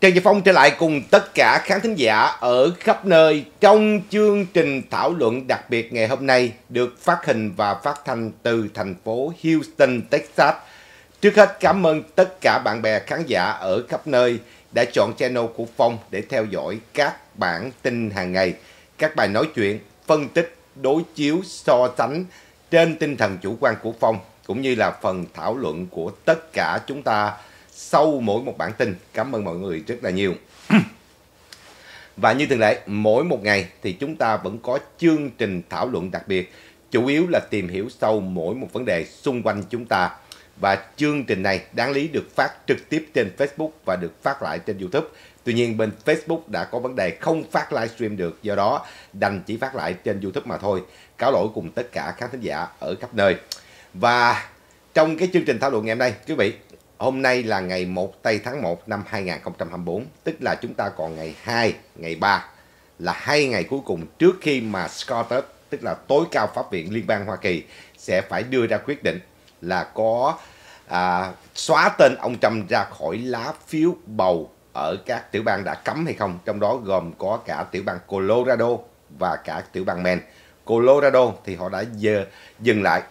Trần Gia Phong trở lại cùng tất cả khán thính giả ở khắp nơi trong chương trình thảo luận đặc biệt ngày hôm nay được phát hình và phát thanh từ thành phố Houston, Texas. Trước hết cảm ơn tất cả bạn bè khán giả ở khắp nơi đã chọn channel của Phong để theo dõi các bản tin hàng ngày, các bài nói chuyện, phân tích, đối chiếu, so sánh trên tinh thần chủ quan của Phong cũng như là phần thảo luận của tất cả chúng ta sau mỗi một bản tin. Cảm ơn mọi người rất là nhiều. Và như thường lệ, mỗi một ngày thì chúng ta vẫn có chương trình thảo luận đặc biệt, chủ yếu là tìm hiểu sâu mỗi một vấn đề xung quanh chúng ta. Và chương trình này đáng lý được phát trực tiếp trên Facebook và được phát lại trên YouTube. Tuy nhiên bên Facebook đã có vấn đề không phát livestream được, do đó đành chỉ phát lại trên YouTube mà thôi. Cáo lỗi cùng tất cả các thính giả ở khắp nơi. Và trong cái chương trình thảo luận ngày hôm nay, quý vị, hôm nay là ngày 1 tây tháng 1 năm 2024, tức là chúng ta còn ngày 2, ngày 3 là hai ngày cuối cùng trước khi mà Scottus, tức là tối cao pháp viện liên bang Hoa Kỳ sẽ phải đưa ra quyết định là có à, xóa tên ông Trump ra khỏi lá phiếu bầu ở các tiểu bang đã cấm hay không, trong đó gồm có cả tiểu bang Colorado và cả tiểu bang Maine. Colorado thì họ đã dừng lại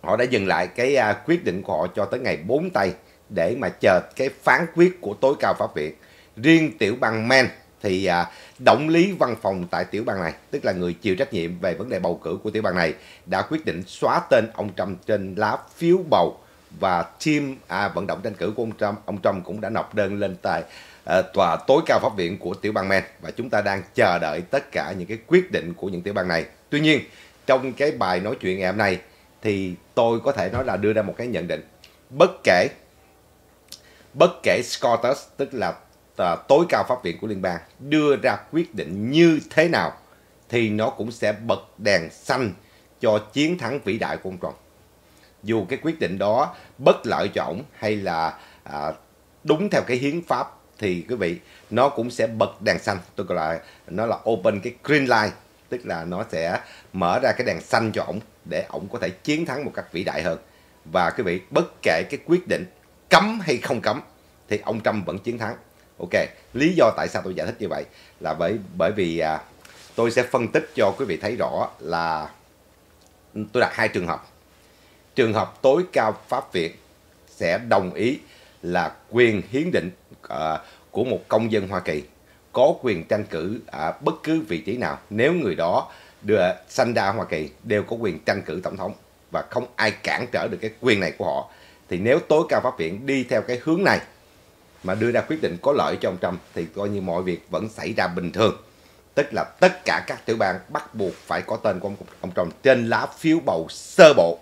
họ đã dừng lại cái uh, quyết định của họ cho tới ngày 4 tây để mà chờ cái phán quyết của tối cao pháp viện. Riêng tiểu bang Maine thì à, uh, động lý văn phòng tại tiểu bang này, tức là người chịu trách nhiệm về vấn đề bầu cử của tiểu bang này, đã quyết định xóa tên ông Trump trên lá phiếu bầu và team à, vận động tranh cử của ông Trump, ông Trump cũng đã nộp đơn lên tại à, tòa tối cao pháp viện của tiểu bang Maine và chúng ta đang chờ đợi tất cả những cái quyết định của những tiểu bang này. Tuy nhiên, trong cái bài nói chuyện ngày hôm nay thì tôi có thể nói là đưa ra một cái nhận định bất kể bất kể Scotus tức là à, tối cao pháp viện của liên bang đưa ra quyết định như thế nào thì nó cũng sẽ bật đèn xanh cho chiến thắng vĩ đại của ông Trump. Dù cái quyết định đó bất lợi cho ổng hay là à, đúng theo cái hiến pháp thì quý vị nó cũng sẽ bật đèn xanh tôi gọi là nó là open cái green light tức là nó sẽ mở ra cái đèn xanh cho ổng để ổng có thể chiến thắng một cách vĩ đại hơn. Và quý vị bất kể cái quyết định cấm hay không cấm thì ông Trump vẫn chiến thắng. Ok lý do tại sao tôi giải thích như vậy là bởi bởi vì à, tôi sẽ phân tích cho quý vị thấy rõ là tôi đặt hai trường hợp. Trường hợp tối cao pháp viện sẽ đồng ý là quyền hiến định à, của một công dân Hoa Kỳ có quyền tranh cử ở bất cứ vị trí nào. Nếu người đó đưa sanh ra Hoa Kỳ đều có quyền tranh cử tổng thống và không ai cản trở được cái quyền này của họ. Thì nếu tối cao pháp viện đi theo cái hướng này mà đưa ra quyết định có lợi cho ông Trump thì coi như mọi việc vẫn xảy ra bình thường. Tức là tất cả các tiểu bang bắt buộc phải có tên của ông, ông Trump trên lá phiếu bầu sơ bộ.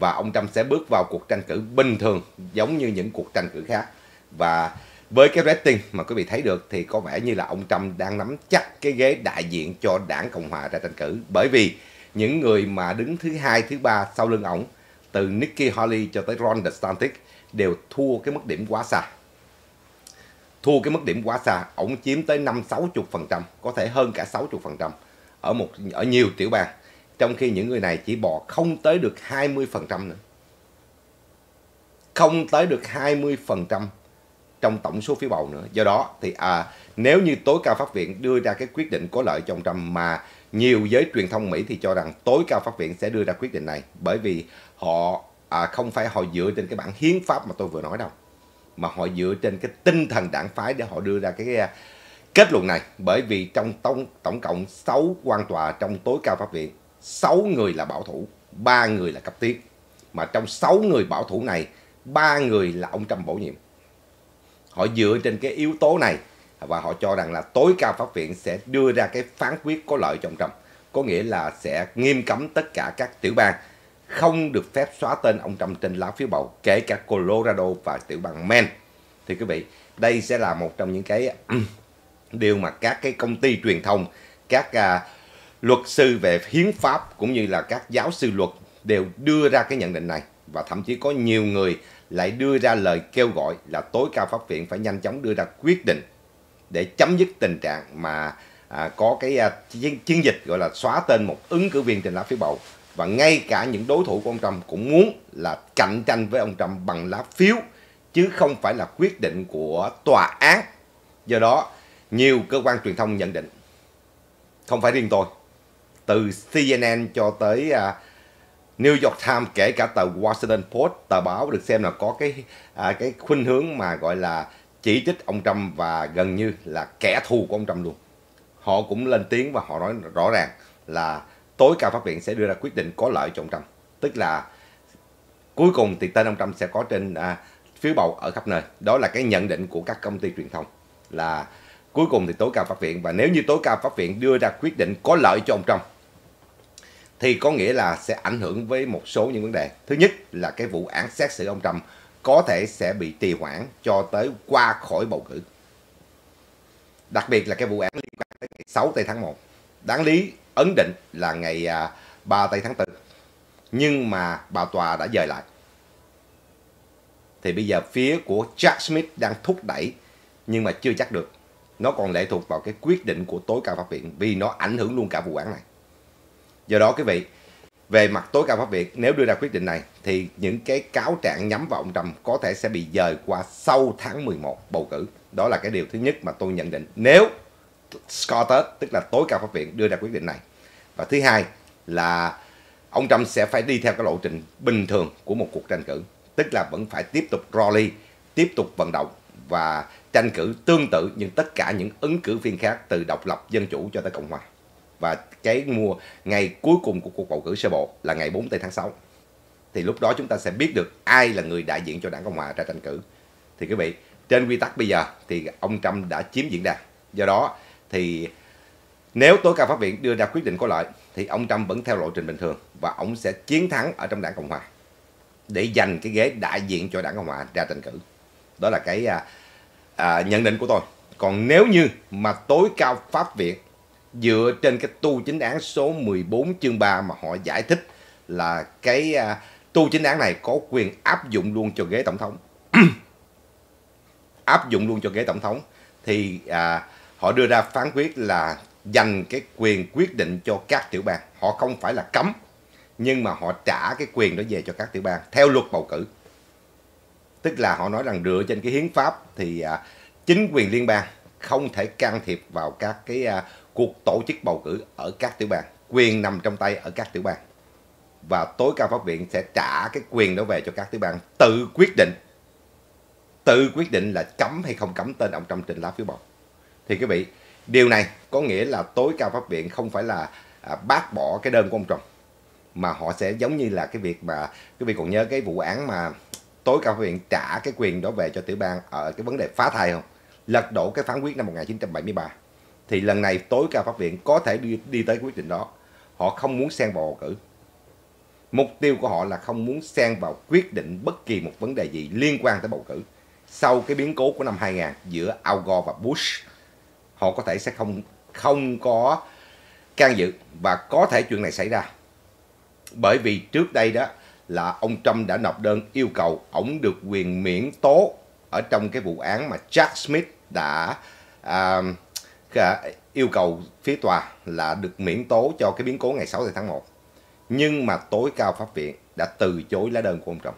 Và ông Trump sẽ bước vào cuộc tranh cử bình thường giống như những cuộc tranh cử khác. Và với cái rating mà quý vị thấy được thì có vẻ như là ông Trump đang nắm chắc cái ghế đại diện cho đảng Cộng Hòa ra tranh cử. Bởi vì những người mà đứng thứ hai, thứ ba sau lưng ổng, từ Nikki Haley cho tới Ron DeSantis đều thua cái mức điểm quá xa. Thua cái mức điểm quá xa, ổng chiếm tới 5-60%, có thể hơn cả 60% ở một ở nhiều tiểu bang. Trong khi những người này chỉ bò không tới được 20% nữa. Không tới được 20% trong tổng số phiếu bầu nữa. Do đó thì à, nếu như tối cao pháp viện đưa ra cái quyết định có lợi cho ông Trump mà nhiều giới truyền thông Mỹ thì cho rằng tối cao pháp viện sẽ đưa ra quyết định này bởi vì họ à, không phải họ dựa trên cái bản hiến pháp mà tôi vừa nói đâu mà họ dựa trên cái tinh thần đảng phái để họ đưa ra cái, à, kết luận này. Bởi vì trong tổng, tổng cộng 6 quan tòa trong tối cao pháp viện 6 người là bảo thủ 3 người là cấp tiến. Mà trong 6 người bảo thủ này ba người là ông Trump bổ nhiệm họ dựa trên cái yếu tố này và họ cho rằng là tối cao pháp viện sẽ đưa ra cái phán quyết có lợi cho ông Trump. Có nghĩa là sẽ nghiêm cấm tất cả các tiểu bang không được phép xóa tên ông Trump trên lá phiếu bầu kể cả Colorado và tiểu bang Maine. Thì quý vị đây sẽ là một trong những cái điều mà các cái công ty truyền thông các uh, luật sư về hiến pháp cũng như là các giáo sư luật đều đưa ra cái nhận định này. Và thậm chí có nhiều người lại đưa ra lời kêu gọi là tối cao pháp viện phải nhanh chóng đưa ra quyết định để chấm dứt tình trạng mà à, có cái à, chiến, chiến dịch gọi là xóa tên một ứng cử viên trên lá phiếu bầu và ngay cả những đối thủ của ông Trump cũng muốn là cạnh tranh với ông Trump bằng lá phiếu chứ không phải là quyết định của tòa án. Do đó, nhiều cơ quan truyền thông nhận định, không phải riêng tôi, từ CNN cho tới uh, New York Times kể cả tờ Washington Post tờ báo được xem là có cái à, cái khuynh hướng mà gọi là chỉ trích ông Trump và gần như là kẻ thù của ông Trump luôn. Họ cũng lên tiếng và họ nói rõ ràng là tối cao pháp viện sẽ đưa ra quyết định có lợi cho ông Trump. Tức là cuối cùng thì tên ông Trump sẽ có trên à, phiếu bầu ở khắp nơi. Đó là cái nhận định của các công ty truyền thông là cuối cùng thì tối cao pháp viện và nếu như tối cao pháp viện đưa ra quyết định có lợi cho ông Trump thì có nghĩa là sẽ ảnh hưởng với một số những vấn đề. Thứ nhất là cái vụ án xét xử ông Trump có thể sẽ bị trì hoãn cho tới qua khỏi bầu cử. Đặc biệt là cái vụ án liên quan tới ngày 6 tây tháng 1. Đáng lý ấn định là ngày à, 3 tây tháng 4. Nhưng mà bà tòa đã dời lại. Thì bây giờ phía của Jack Smith đang thúc đẩy, nhưng mà chưa chắc được. Nó còn lệ thuộc vào cái quyết định của tối cao pháp viện vì nó ảnh hưởng luôn cả vụ án này. Do đó quý vị, về mặt tối cao pháp viện, nếu đưa ra quyết định này thì những cái cáo trạng nhắm vào ông Trump có thể sẽ bị dời qua sau tháng 11 bầu cử. Đó là cái điều thứ nhất mà tôi nhận định. Nếu Scott, tức là tối cao pháp viện đưa ra quyết định này. Và thứ hai là ông Trump sẽ phải đi theo cái lộ trình bình thường của một cuộc tranh cử. Tức là vẫn phải tiếp tục rally, tiếp tục vận động và tranh cử tương tự như tất cả những ứng cử viên khác từ độc lập dân chủ cho tới Cộng hòa và cái mùa ngày cuối cùng của cuộc bầu cử sơ bộ là ngày 4 tây tháng 6 thì lúc đó chúng ta sẽ biết được ai là người đại diện cho đảng Cộng hòa ra tranh cử. Thì quý vị trên quy tắc bây giờ thì ông Trump đã chiếm diễn đàn. Do đó thì nếu tối cao pháp viện đưa ra quyết định có lợi thì ông Trump vẫn theo lộ trình bình thường và ông sẽ chiến thắng ở trong đảng Cộng hòa để giành cái ghế đại diện cho đảng Cộng hòa ra tranh cử. Đó là cái à, à, nhận định của tôi. Còn nếu như mà tối cao pháp viện dựa trên cái tu chính án số 14 chương 3 mà họ giải thích là cái uh, tu chính án này có quyền áp dụng luôn cho ghế tổng thống. áp dụng luôn cho ghế tổng thống thì à, họ đưa ra phán quyết là dành cái quyền quyết định cho các tiểu bang. Họ không phải là cấm nhưng mà họ trả cái quyền đó về cho các tiểu bang theo luật bầu cử. Tức là họ nói rằng dựa trên cái hiến pháp thì à, chính quyền liên bang không thể can thiệp vào các cái à, cuộc tổ chức bầu cử ở các tiểu bang. Quyền nằm trong tay ở các tiểu bang. Và tối cao pháp viện sẽ trả cái quyền đó về cho các tiểu bang tự quyết định. Tự quyết định là cấm hay không cấm tên ông Trump trên lá phiếu bầu. Thì quý vị, điều này có nghĩa là tối cao pháp viện không phải là à, bác bỏ cái đơn của ông Trump. Mà họ sẽ giống như là cái việc mà, quý vị còn nhớ cái vụ án mà tối cao pháp viện trả cái quyền đó về cho tiểu bang ở cái vấn đề phá thai không? Lật đổ cái phán quyết năm 1973 thì lần này tối cao pháp viện có thể đi, đi tới quyết định đó. Họ không muốn xen vào bầu cử. Mục tiêu của họ là không muốn xen vào quyết định bất kỳ một vấn đề gì liên quan tới bầu cử. Sau cái biến cố của năm 2000 giữa Al Gore và Bush, họ có thể sẽ không không có can dự và có thể chuyện này xảy ra. Bởi vì trước đây đó là ông Trump đã nộp đơn yêu cầu ông được quyền miễn tố ở trong cái vụ án mà Jack Smith đã uh, yêu cầu phía tòa là được miễn tố cho cái biến cố ngày 6 tháng 1. Nhưng mà tối cao pháp viện đã từ chối lá đơn của ông Trump.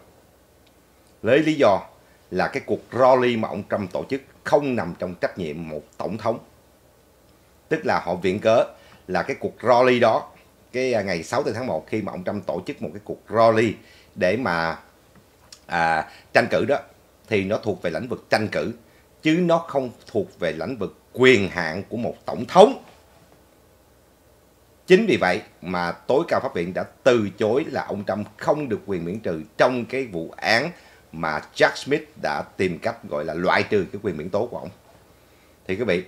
Lấy lý do là cái cuộc rally mà ông Trump tổ chức không nằm trong trách nhiệm một tổng thống. Tức là họ viện cớ là cái cuộc rally đó, cái à, ngày 6 tháng 1 khi mà ông Trump tổ chức một cái cuộc rally để mà à, tranh cử đó, thì nó thuộc về lĩnh vực tranh cử, chứ nó không thuộc về lĩnh vực quyền hạn của một tổng thống. Chính vì vậy mà tối cao pháp viện đã từ chối là ông Trump không được quyền miễn trừ trong cái vụ án mà Jack Smith đã tìm cách gọi là loại trừ cái quyền miễn tố của ông. Thì quý vị,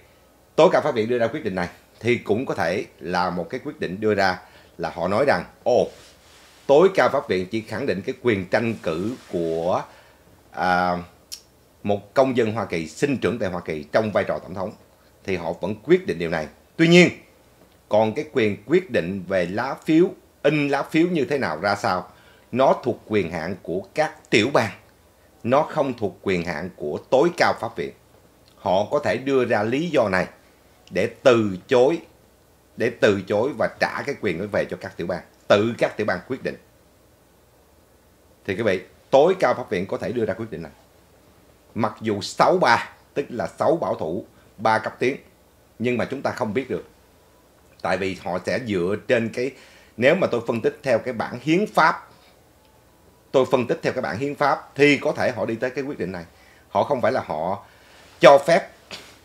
tối cao pháp viện đưa ra quyết định này thì cũng có thể là một cái quyết định đưa ra là họ nói rằng ồ tối cao pháp viện chỉ khẳng định cái quyền tranh cử của à, một công dân Hoa Kỳ sinh trưởng tại Hoa Kỳ trong vai trò tổng thống thì họ vẫn quyết định điều này. Tuy nhiên, còn cái quyền quyết định về lá phiếu, in lá phiếu như thế nào ra sao, nó thuộc quyền hạn của các tiểu bang. Nó không thuộc quyền hạn của tối cao pháp viện. Họ có thể đưa ra lý do này để từ chối để từ chối và trả cái quyền đó về cho các tiểu bang. Tự các tiểu bang quyết định. Thì quý vị, tối cao pháp viện có thể đưa ra quyết định này. mặc dù 63, tức là 6 bảo thủ 3 cấp tiến. Nhưng mà chúng ta không biết được. Tại vì họ sẽ dựa trên cái, nếu mà tôi phân tích theo cái bản hiến pháp, tôi phân tích theo cái bản hiến pháp thì có thể họ đi tới cái quyết định này. Họ không phải là họ cho phép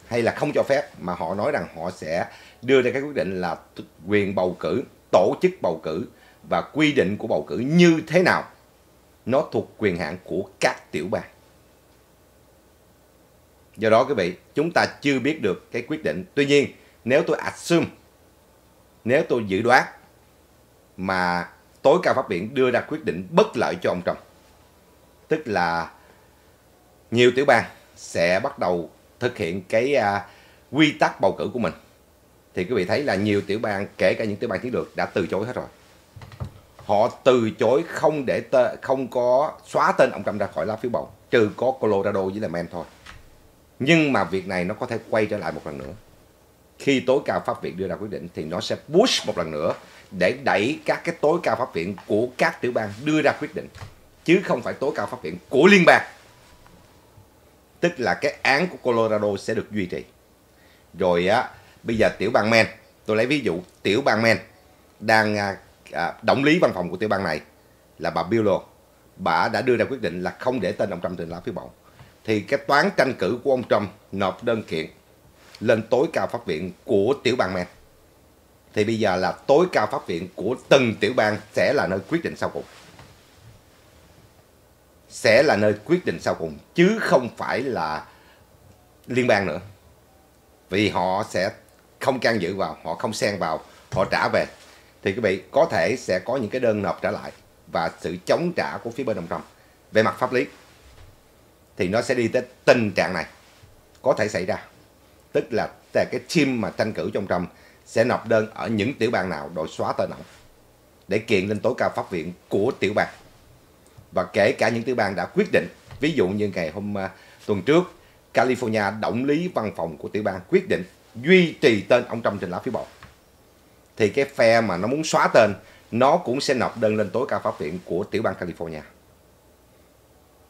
hay là không cho phép, mà họ nói rằng họ sẽ đưa ra cái quyết định là quyền bầu cử, tổ chức bầu cử và quy định của bầu cử như thế nào. Nó thuộc quyền hạn của các tiểu bang do đó quý vị chúng ta chưa biết được cái quyết định. Tuy nhiên nếu tôi assume nếu tôi dự đoán mà tối cao pháp viện đưa ra quyết định bất lợi cho ông Trump tức là nhiều tiểu bang sẽ bắt đầu thực hiện cái uh, quy tắc bầu cử của mình thì quý vị thấy là nhiều tiểu bang kể cả những tiểu bang chiến lược đã từ chối hết rồi. Họ từ chối không để tê, không có xóa tên ông Trump ra khỏi lá phiếu bầu trừ có Colorado với là Maine thôi nhưng mà việc này nó có thể quay trở lại một lần nữa. Khi tối cao pháp viện đưa ra quyết định thì nó sẽ push một lần nữa để đẩy các cái tối cao pháp viện của các tiểu bang đưa ra quyết định. Chứ không phải tối cao pháp viện của liên bang. Tức là cái án của Colorado sẽ được duy trì. Rồi á bây giờ tiểu bang Maine tôi lấy ví dụ tiểu bang Maine đang à, à, động lý văn phòng của tiểu bang này là bà Bill bà đã đưa ra quyết định là không để tên ông Trump trên lá phiếu bầu thì cái toán tranh cử của ông Trump nộp đơn kiện lên tối cao pháp viện của tiểu bang Maine. Thì bây giờ là tối cao pháp viện của từng tiểu bang sẽ là nơi quyết định sau cùng. Sẽ là nơi quyết định sau cùng, chứ không phải là liên bang nữa. Vì họ sẽ không can dự vào, họ không xen vào, họ trả về. Thì quý vị, có thể sẽ có những cái đơn nộp trả lại và sự chống trả của phía bên ông Trump về mặt pháp lý thì nó sẽ đi tới tình trạng này. Có thể xảy ra. Tức là cái team mà tranh cử trong Trump sẽ nộp đơn ở những tiểu bang nào đội xóa tên ông để kiện lên tối cao pháp viện của tiểu bang. Và kể cả những tiểu bang đã quyết định ví dụ như ngày hôm uh, tuần trước California động lý văn phòng của tiểu bang quyết định duy trì tên ông Trump trên lá phiếu bầu. Thì cái phe mà nó muốn xóa tên nó cũng sẽ nộp đơn lên tối cao pháp viện của tiểu bang California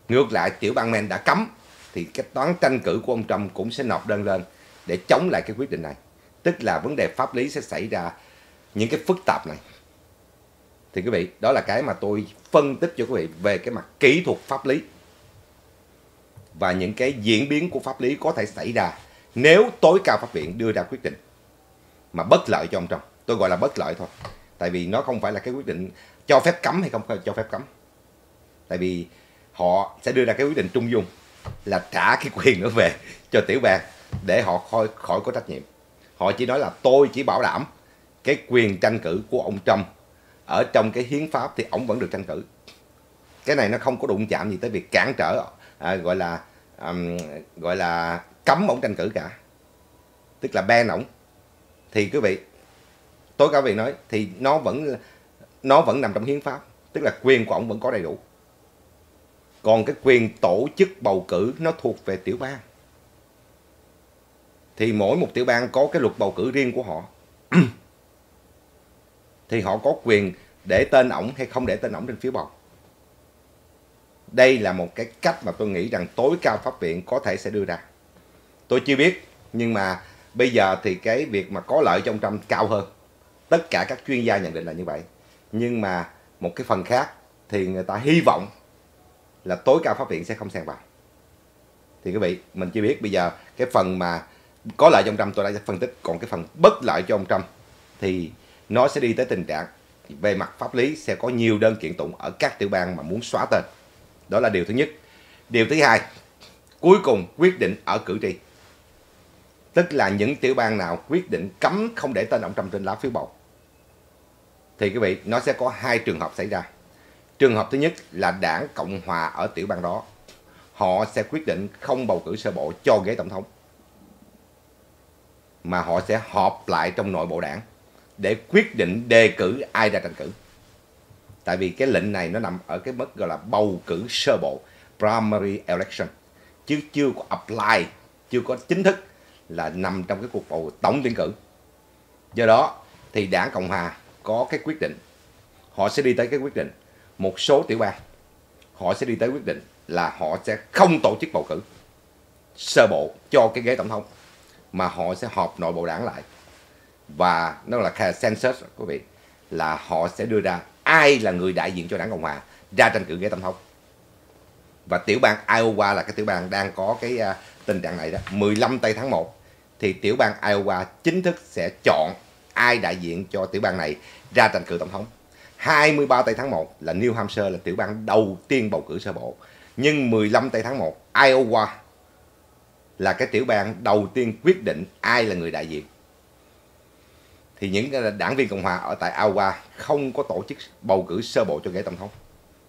ngược lại, tiểu bang Maine đã cấm, thì cái toán tranh cử của ông Trump cũng sẽ nộp đơn lên để chống lại cái quyết định này. Tức là vấn đề pháp lý sẽ xảy ra những cái phức tạp này. Thì quý vị, đó là cái mà tôi phân tích cho quý vị về cái mặt kỹ thuật pháp lý và những cái diễn biến của pháp lý có thể xảy ra nếu tối cao pháp viện đưa ra quyết định mà bất lợi cho ông Trump. Tôi gọi là bất lợi thôi. Tại vì nó không phải là cái quyết định cho phép cấm hay không, cho phép cấm. Tại vì họ sẽ đưa ra cái quyết định trung dung là trả cái quyền đó về cho tiểu bang để họ khỏi khỏi có trách nhiệm. Họ chỉ nói là tôi chỉ bảo đảm cái quyền tranh cử của ông Trump. Ở trong cái hiến pháp thì ông vẫn được tranh cử. Cái này nó không có đụng chạm gì tới việc cản trở à, gọi là um, gọi là cấm ông tranh cử cả. Tức là ban ổng. Thì quý vị tối cao vị nói thì nó vẫn nó vẫn nằm trong hiến pháp. Tức là quyền của ông vẫn có đầy đủ còn cái quyền tổ chức bầu cử nó thuộc về tiểu bang. Thì mỗi một tiểu bang có cái luật bầu cử riêng của họ. Thì họ có quyền để tên ổng hay không để tên ổng trên phiếu bầu. Đây là một cái cách mà tôi nghĩ rằng tối cao pháp viện có thể sẽ đưa ra. Tôi chưa biết, nhưng mà bây giờ thì cái việc mà có lợi trong trăm cao hơn. Tất cả các chuyên gia nhận định là như vậy. Nhưng mà một cái phần khác thì người ta hy vọng là tối cao pháp viện sẽ không xen vào thì quý vị, mình chưa biết bây giờ cái phần mà có lợi cho ông Trump, tôi đã phân tích. Còn cái phần bất lợi cho ông Trump thì nó sẽ đi tới tình trạng về mặt pháp lý sẽ có nhiều đơn kiện tụng ở các tiểu bang mà muốn xóa tên. Đó là điều thứ nhất. Điều thứ hai, cuối cùng quyết định ở cử tri. Tức là những tiểu bang nào quyết định cấm không để tên ông Trump trên lá phiếu bầu. Thì quý vị, nó sẽ có hai trường hợp xảy ra trường hợp thứ nhất là đảng cộng hòa ở tiểu bang đó. Họ sẽ quyết định không bầu cử sơ bộ cho ghế tổng thống. Mà họ sẽ họp lại trong nội bộ đảng để quyết định đề cử ai ra tranh cử. Tại vì cái lệnh này nó nằm ở cái mức gọi là bầu cử sơ bộ, primary election, chứ chưa có apply, chưa có chính thức là nằm trong cái cuộc bầu tổng tuyển cử. Do đó thì đảng Cộng Hòa có cái quyết định, họ sẽ đi tới cái quyết định, một số tiểu bang, họ sẽ đi tới quyết định là họ sẽ không tổ chức bầu cử sơ bộ cho cái ghế tổng thống mà họ sẽ họp nội bộ đảng lại. Và nó là census quý vị là họ sẽ đưa ra ai là người đại diện cho đảng cộng hòa ra tranh cử ghế tổng thống. Và tiểu bang Iowa là cái tiểu bang đang có cái uh, tình trạng này đó. 15 tây tháng 1 thì tiểu bang Iowa chính thức sẽ chọn ai đại diện cho tiểu bang này ra tranh cử tổng thống. 23 tây tháng 1 là New Hampshire là tiểu bang đầu tiên bầu cử sơ bộ. Nhưng 15 tây tháng 1 Iowa là cái tiểu bang đầu tiên quyết định ai là người đại diện. Thì những đảng viên Cộng hòa ở tại Iowa không có tổ chức bầu cử sơ bộ cho ghế tổng thống.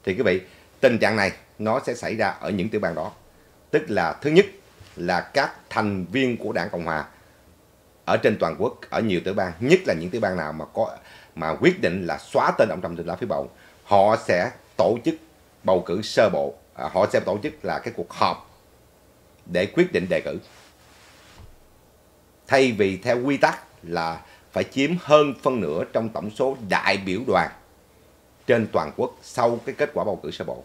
Thì quý vị, tình trạng này nó sẽ xảy ra ở những tiểu bang đó. Tức là thứ nhất là các thành viên của đảng cộng hòa ở trên toàn quốc, ở nhiều tiểu bang, nhất là những tiểu bang nào mà có mà quyết định là xóa tên ông Trump từ lá phiếu bầu họ sẽ tổ chức bầu cử sơ bộ. À, họ sẽ tổ chức là cái cuộc họp để quyết định đề cử. Thay vì theo quy tắc là phải chiếm hơn phân nửa trong tổng số đại biểu đoàn trên toàn quốc sau cái kết quả bầu cử sơ bộ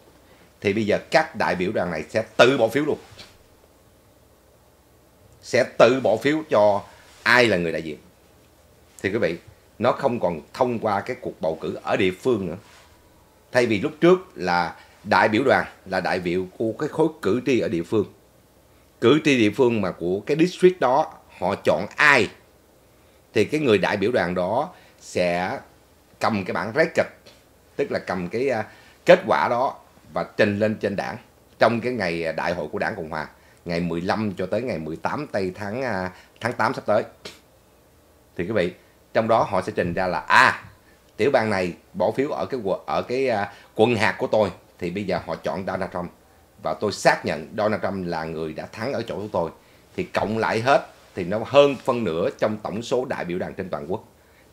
thì bây giờ các đại biểu đoàn này sẽ tự bỏ phiếu luôn. Sẽ tự bỏ phiếu cho ai là người đại diện. Thì quý vị nó không còn thông qua cái cuộc bầu cử ở địa phương nữa. Thay vì lúc trước là đại biểu đoàn, là đại biểu của cái khối cử tri ở địa phương. Cử tri địa phương mà của cái district đó, họ chọn ai? Thì cái người đại biểu đoàn đó sẽ cầm cái bản record, tức là cầm cái à, kết quả đó và trình lên trên đảng. Trong cái ngày à, đại hội của đảng Cộng Hòa, ngày 15 cho tới ngày 18 tây tháng à, tháng 8 sắp tới. Thì quý vị trong đó họ sẽ trình ra là a à, tiểu bang này bỏ phiếu ở cái ở cái uh, quận hạt của tôi thì bây giờ họ chọn Donald Trump. Và tôi xác nhận Donald Trump là người đã thắng ở chỗ của tôi. Thì cộng lại hết thì nó hơn phân nửa trong tổng số đại biểu đoàn trên toàn quốc.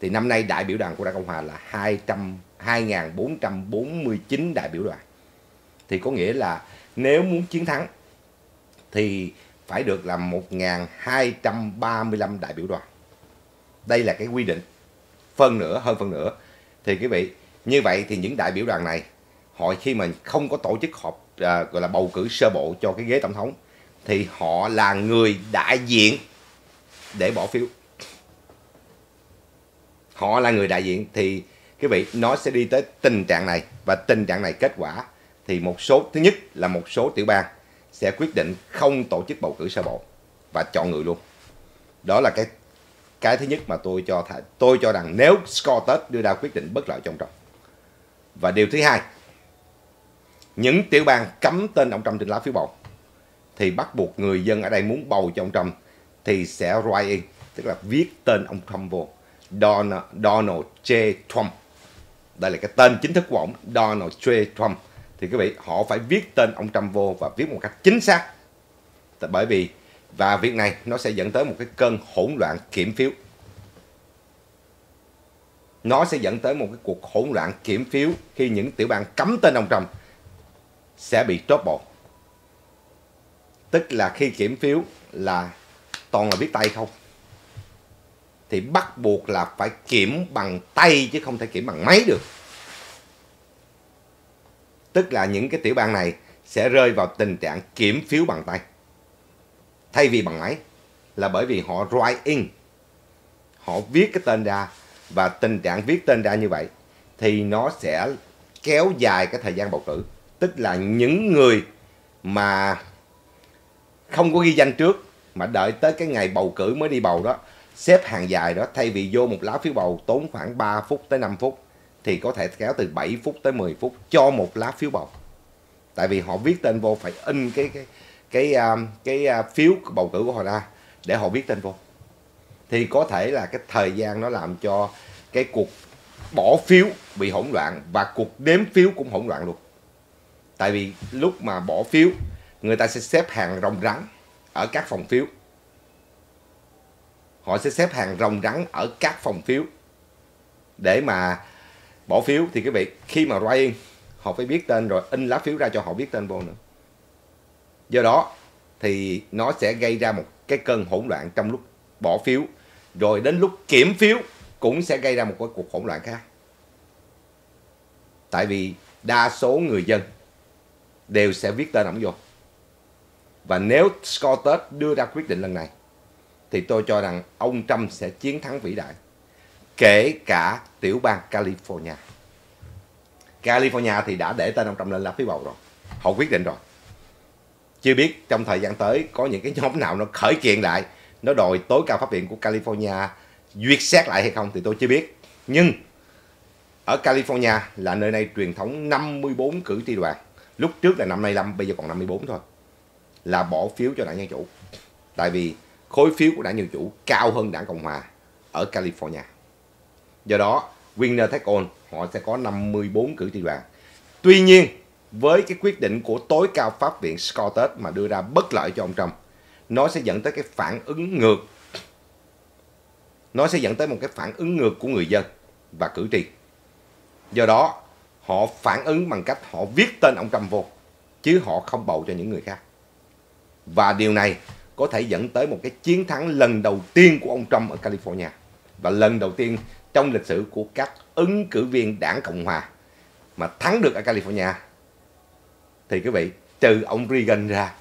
Thì năm nay đại biểu đoàn của Đảng Cộng Hòa là 200 2.449 đại biểu đoàn. Thì có nghĩa là nếu muốn chiến thắng thì phải được là 1.235 đại biểu đoàn đây là cái quy định. Phân nửa hơn phân nửa. Thì quý vị như vậy thì những đại biểu đoàn này họ khi mà không có tổ chức họp à, gọi là bầu cử sơ bộ cho cái ghế tổng thống thì họ là người đại diện để bỏ phiếu. Họ là người đại diện thì quý vị nó sẽ đi tới tình trạng này. Và tình trạng này kết quả thì một số thứ nhất là một số tiểu bang sẽ quyết định không tổ chức bầu cử sơ bộ và chọn người luôn. Đó là cái cái thứ nhất mà tôi cho tôi cho rằng nếu Scottus đưa ra quyết định bất lợi cho ông Trump. Và điều thứ hai những tiểu bang cấm tên ông Trump trên lá phiếu bầu thì bắt buộc người dân ở đây muốn bầu cho ông Trump thì sẽ write in tức là viết tên ông Trump vô. Donald, Donald J. Trump. Đây là cái tên chính thức của ông Donald J. Trump. Thì quý vị họ phải viết tên ông Trump vô và viết một cách chính xác. Bởi vì và việc này nó sẽ dẫn tới một cái cơn hỗn loạn kiểm phiếu. Nó sẽ dẫn tới một cái cuộc hỗn loạn kiểm phiếu khi những tiểu bang cấm tên ông Trump sẽ bị trót bộ tức là khi kiểm phiếu là toàn là viết tay không. Thì bắt buộc là phải kiểm bằng tay chứ không thể kiểm bằng máy được. Tức là những cái tiểu bang này sẽ rơi vào tình trạng kiểm phiếu bằng tay thay vì bằng máy là bởi vì họ write in. Họ viết cái tên ra và tình trạng viết tên ra như vậy thì nó sẽ kéo dài cái thời gian bầu cử. Tức là những người mà không có ghi danh trước, mà đợi tới cái ngày bầu cử mới đi bầu đó, xếp hàng dài đó, thay vì vô một lá phiếu bầu tốn khoảng 3 phút tới 5 phút, thì có thể kéo từ 7 phút tới 10 phút cho một lá phiếu bầu. Tại vì họ viết tên vô phải in cái cái cái à, cái, cái uh, phiếu bầu cử của họ ra để họ viết tên vô. Thì có thể là cái thời gian nó làm cho cái cuộc bỏ phiếu bị hỗn loạn và cuộc đếm phiếu cũng hỗn loạn luôn. Tại vì lúc mà bỏ phiếu người ta sẽ xếp hàng rồng rắn ở các phòng phiếu. Họ sẽ xếp hàng rồng rắn ở các phòng phiếu. Để mà bỏ phiếu thì cái vị khi mà write họ phải biết tên rồi in lá phiếu ra cho họ biết tên vô nữa do đó thì nó sẽ gây ra một cái cơn hỗn loạn trong lúc bỏ phiếu rồi đến lúc kiểm phiếu cũng sẽ gây ra một cái cuộc hỗn loạn khác tại vì đa số người dân đều sẽ viết tên ổng vô Và nếu Scottus đưa ra quyết định lần này, thì tôi cho rằng ông Trump sẽ chiến thắng vĩ đại. Kể cả tiểu bang California. California thì đã để tên ông Trump lên lá phiếu bầu rồi. Họ quyết định rồi. Chưa biết trong thời gian tới có những cái nhóm nào nó khởi kiện lại, nó đòi tối cao pháp viện của California duyệt xét lại hay không thì tôi chưa biết. Nhưng ở California là nơi này truyền thống 54 cử tri đoàn. Lúc trước là năm 55, bây giờ còn 54 thôi. Là bỏ phiếu cho đảng Dân Chủ. Tại vì khối phiếu của đảng Dân Chủ cao hơn đảng Cộng Hòa ở California. Do đó, winner take all, họ sẽ có 54 cử tri đoàn. Tuy nhiên, với cái quyết định của tối cao pháp viện Scottus mà đưa ra bất lợi cho ông Trump, nó sẽ dẫn tới cái phản ứng ngược. Nó sẽ dẫn tới một cái phản ứng ngược của người dân và cử tri. Do đó, họ phản ứng bằng cách họ viết tên ông Trump vô, chứ họ không bầu cho những người khác. Và điều này có thể dẫn tới một cái chiến thắng lần đầu tiên của ông Trump ở California và lần đầu tiên trong lịch sử của các ứng cử viên đảng Cộng Hòa mà thắng được ở California thì quý vị, trừ ông Reagan ra,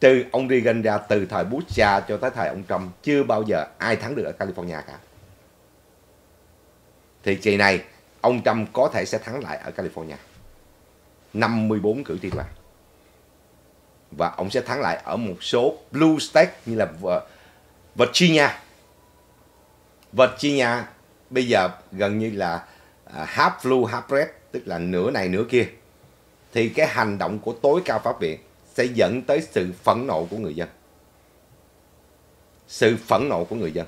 trừ ông Reagan ra từ thời Bush cha cho tới thời ông Trump, chưa bao giờ ai thắng được ở California cả thì kỳ này, ông Trump có thể sẽ thắng lại ở California 54 cử tri đoàn và ông sẽ thắng lại ở một số blue state như là Virginia. Virginia bây giờ gần như là à, half blue, half red, tức là nửa này nửa kia. Thì cái hành động của tối cao pháp viện sẽ dẫn tới sự phẫn nộ của người dân. Sự phẫn nộ của người dân.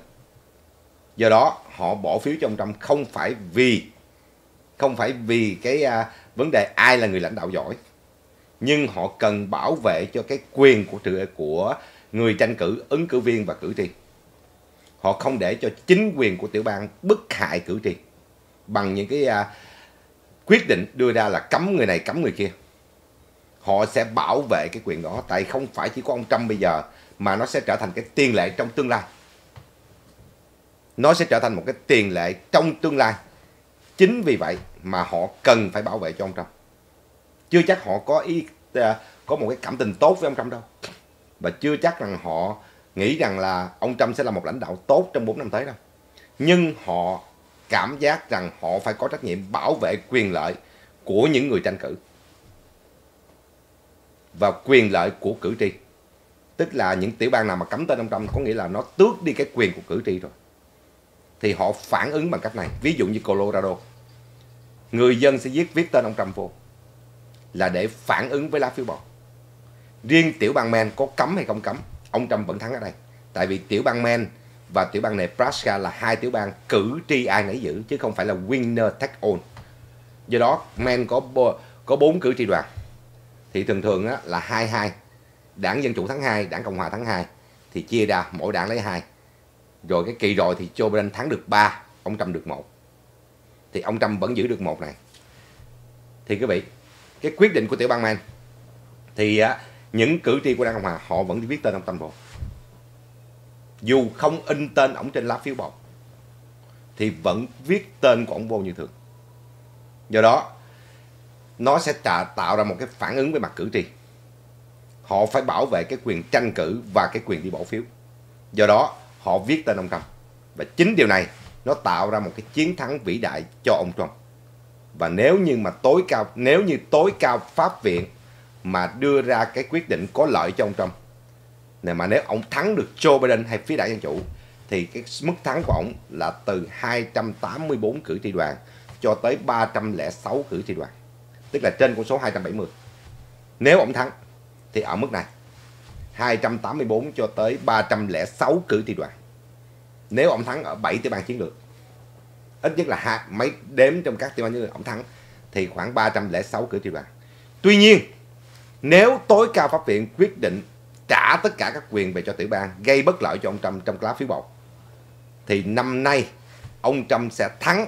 Do đó họ bỏ phiếu cho ông Trump không phải vì không phải vì cái uh, vấn đề ai là người lãnh đạo giỏi nhưng họ cần bảo vệ cho cái quyền của của người tranh cử, ứng cử viên và cử tri. Họ không để cho chính quyền của tiểu bang bức hại cử tri bằng những cái uh, quyết định đưa ra là cấm người này cấm người kia. Họ sẽ bảo vệ cái quyền đó, tại không phải chỉ có ông Trump bây giờ mà nó sẽ trở thành cái tiền lệ trong tương lai. Nó sẽ trở thành một cái tiền lệ trong tương lai. Chính vì vậy mà họ cần phải bảo vệ cho ông Trump chưa chắc họ có ý ờ, có một cái cảm tình tốt với ông Trump đâu và chưa chắc rằng họ nghĩ rằng là ông Trump sẽ là một lãnh đạo tốt trong 4 năm tới đâu nhưng họ cảm giác rằng họ phải có trách nhiệm bảo vệ quyền lợi của những người tranh cử. Và quyền lợi của cử tri. Tức là những tiểu bang nào mà cấm tên ông Trump có nghĩa là nó tước đi cái quyền của cử tri rồi. Thì họ phản ứng bằng cách này. Ví dụ như Colorado. Người dân sẽ viết viết tên ông Trump vô. Là để phản ứng với lá phiếu bầu. Riêng tiểu bang Maine có cấm hay không cấm, ông Trump vẫn thắng ở đây. Tại vì tiểu bang Maine và tiểu bang Nebraska là hai tiểu bang cử tri ai nấy giữ chứ không phải là winner take all. Do đó Maine có có bốn cử tri đoàn. Thì thường thường á, là hai hai Đảng Dân Chủ thắng 2, Đảng Cộng Hòa thắng 2 thì chia ra mỗi đảng lấy hai. Rồi cái kỳ rồi thì Joe Biden thắng được 3, ông Trump được một. Thì ông Trump vẫn giữ được một này. Thì quý vị, cái quyết định của tiểu bang Maine thì á, những cử tri của đảng cộng hòa họ vẫn viết tên ông Trump vào dù không in tên ông trên lá phiếu bầu thì vẫn viết tên của ông vô như thường. Do đó nó sẽ trả, tạo ra một cái phản ứng về mặt cử tri. Họ phải bảo vệ cái quyền tranh cử và cái quyền đi bỏ phiếu. Do đó họ viết tên ông Trump. Và chính điều này nó tạo ra một cái chiến thắng vĩ đại cho ông Trump. Và nếu như mà tối cao nếu như tối cao pháp viện mà đưa ra cái quyết định có lợi cho ông Trump mà nếu ông thắng được Joe Biden hay phía đảng dân chủ thì cái mức thắng của ông là từ 284 cử tri đoàn cho tới 306 cử tri đoàn. Tức là trên con số 270 nếu ông thắng thì ở mức này 284 cho tới 306 cử tri đoàn. Nếu ông thắng ở 7 tiểu bang chiến lược ít nhất là hai mấy đếm trong các tiểu bang chiến lược ông thắng thì khoảng 306 cử tri đoàn. Tuy nhiên, nếu tối cao pháp viện quyết định trả tất cả các quyền về cho tiểu bang, gây bất lợi cho ông Trump trong lá phiếu bầu thì năm nay, ông Trump sẽ thắng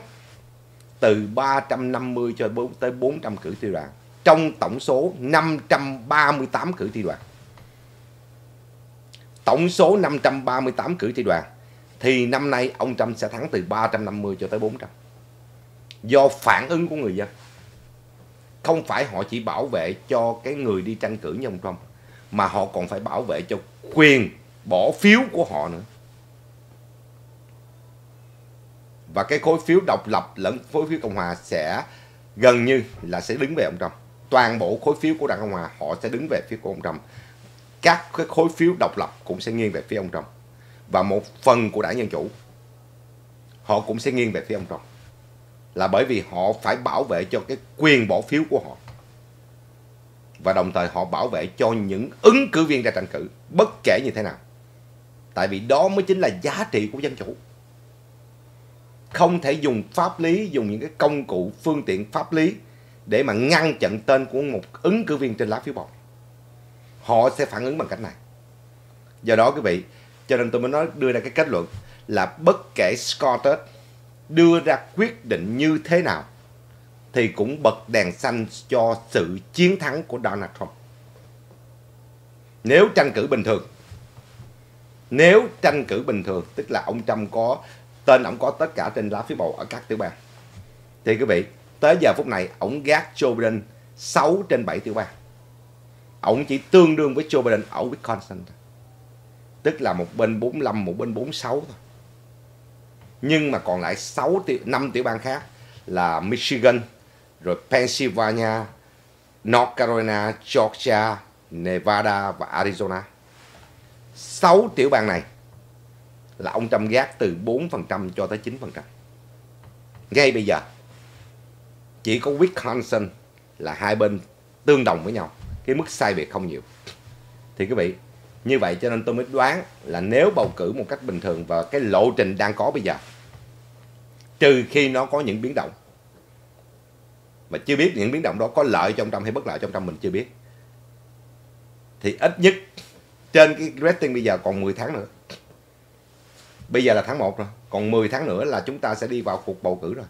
từ 350 cho tới 400 cử tri đoàn, trong tổng số 538 cử tri đoàn. Tổng số 538 cử tri đoàn, thì năm nay ông Trump sẽ thắng từ 350 cho tới 400. Do phản ứng của người dân. Không phải họ chỉ bảo vệ cho cái người đi tranh cử như ông Trump mà họ còn phải bảo vệ cho quyền bỏ phiếu của họ nữa. Và cái khối phiếu độc lập lẫn khối phiếu cộng hòa sẽ gần như là sẽ đứng về ông Trump. Toàn bộ khối phiếu của đảng cộng hòa họ sẽ đứng về phía của ông Trump. Các cái khối phiếu độc lập cũng sẽ nghiêng về phía ông Trump. Và một phần của đảng dân chủ, họ cũng sẽ nghiêng về phía ông Trump. Là bởi vì họ phải bảo vệ cho cái quyền bỏ phiếu của họ và đồng thời họ bảo vệ cho những ứng cử viên ra tranh cử, bất kể như thế nào. Tại vì đó mới chính là giá trị của dân chủ. Không thể dùng pháp lý, dùng những cái công cụ, phương tiện pháp lý để mà ngăn chặn tên của một ứng cử viên trên lá phiếu bầu. Họ sẽ phản ứng bằng cách này. Do đó quý vị, cho nên tôi mới nói, đưa ra cái kết luận là bất kể Scottus đưa ra quyết định như thế nào thì cũng bật đèn xanh cho sự chiến thắng của Donald Trump. Nếu tranh cử bình thường, nếu tranh cử bình thường, tức là ông Trump có tên ông có tất cả trên lá phiếu bầu ở các tiểu bang, thì quý vị, tới giờ phút này, ông gác Joe Biden 6 trên 7 tiểu bang. Ông chỉ tương đương với Joe Biden ở Wisconsin Tức là một bên 45, một bên 46 thôi. Nhưng mà còn lại 6 tiểu, 5 tiểu bang khác là Michigan, rồi Pennsylvania, North Carolina, Georgia, Nevada và Arizona. 6 tiểu bang này là ông Trump gác từ 4% cho tới 9%. Ngay bây giờ, chỉ có Wisconsin là hai bên tương đồng với nhau. Cái mức sai biệt không nhiều. Thì quý vị, như vậy cho nên tôi mới đoán là nếu bầu cử một cách bình thường và cái lộ trình đang có bây giờ, trừ khi nó có những biến động, mà chưa biết những biến động đó có lợi trong trăm hay bất lợi trong trăm mình chưa biết. Thì ít nhất trên cái rating bây giờ còn 10 tháng nữa. Bây giờ là tháng 1 rồi, còn 10 tháng nữa là chúng ta sẽ đi vào cuộc bầu cử rồi.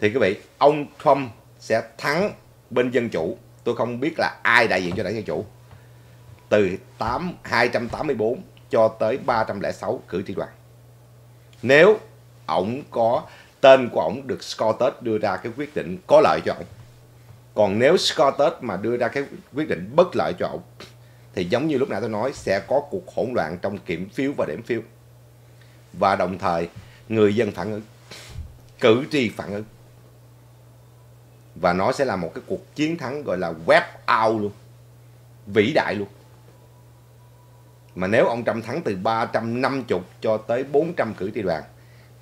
Thì quý vị, ông Trump sẽ thắng bên dân chủ. Tôi không biết là ai đại diện cho đảng dân chủ. Từ 8 284 cho tới 306 cử tri đoàn. Nếu ổng có tên của ổng được Scottus đưa ra cái quyết định có lợi cho ổng. Còn nếu Scottus mà đưa ra cái quyết định bất lợi cho ổng, thì giống như lúc nãy tôi nói, sẽ có cuộc hỗn loạn trong kiểm phiếu và điểm phiếu. Và đồng thời, người dân phản ứng, cử tri phản ứng. Và nó sẽ là một cái cuộc chiến thắng gọi là web out luôn, vĩ đại luôn. Mà nếu ông Trump thắng từ 350 cho tới 400 cử tri đoàn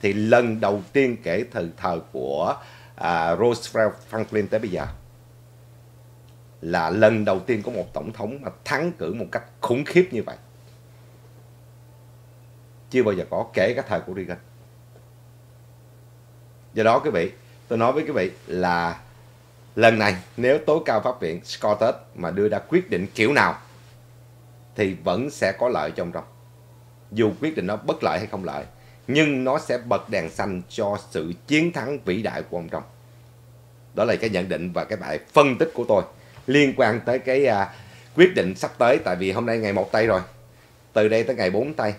thì lần đầu tiên kể từ thời của à, Roosevelt Franklin tới bây giờ là lần đầu tiên có một tổng thống mà thắng cử một cách khủng khiếp như vậy. Chưa bao giờ có, kể cả thời của Reagan. Do đó quý vị, tôi nói với quý vị là lần này nếu tối cao pháp viện Scottus mà đưa ra quyết định kiểu nào thì vẫn sẽ có lợi trong trong. Dù quyết định nó bất lợi hay không lợi nhưng nó sẽ bật đèn xanh cho sự chiến thắng vĩ đại của ông Trump. Đó là cái nhận định và cái bài phân tích của tôi liên quan tới cái à, quyết định sắp tới tại vì hôm nay ngày 1 tây rồi. Từ đây tới ngày 4 tây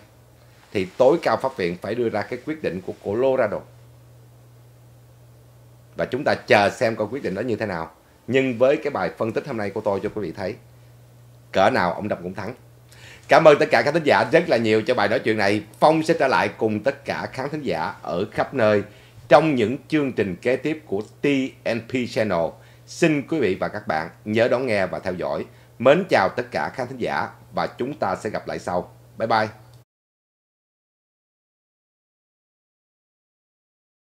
thì tối cao pháp viện phải đưa ra cái quyết định của Colorado. Và chúng ta chờ xem coi quyết định đó như thế nào. Nhưng với cái bài phân tích hôm nay của tôi cho quý vị thấy cỡ nào ông Trump cũng thắng. Cảm ơn tất cả các thính giả rất là nhiều cho bài nói chuyện này. Phong sẽ trở lại cùng tất cả khán thính giả ở khắp nơi trong những chương trình kế tiếp của TNP Channel. Xin quý vị và các bạn nhớ đón nghe và theo dõi. Mến chào tất cả khán thính giả và chúng ta sẽ gặp lại sau. Bye bye.